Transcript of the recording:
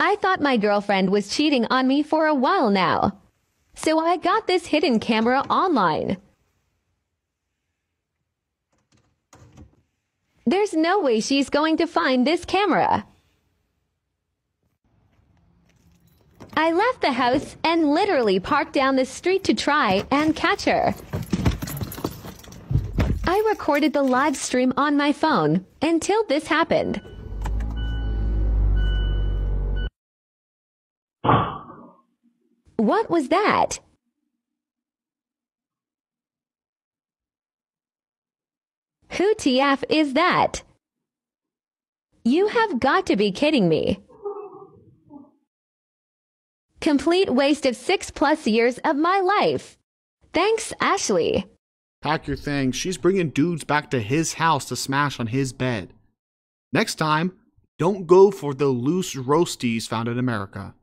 I thought my girlfriend was cheating on me for a while now. So I got this hidden camera online. There's no way she's going to find this camera. I left the house and literally parked down the street to try and catch her. I recorded the live stream on my phone until this happened. What was that? Who TF is that? You have got to be kidding me. Complete waste of six plus years of my life. Thanks, Ashley. Pack your things. She's bringing dudes back to his house to smash on his bed. Next time, don't go for the loose roasties found in America.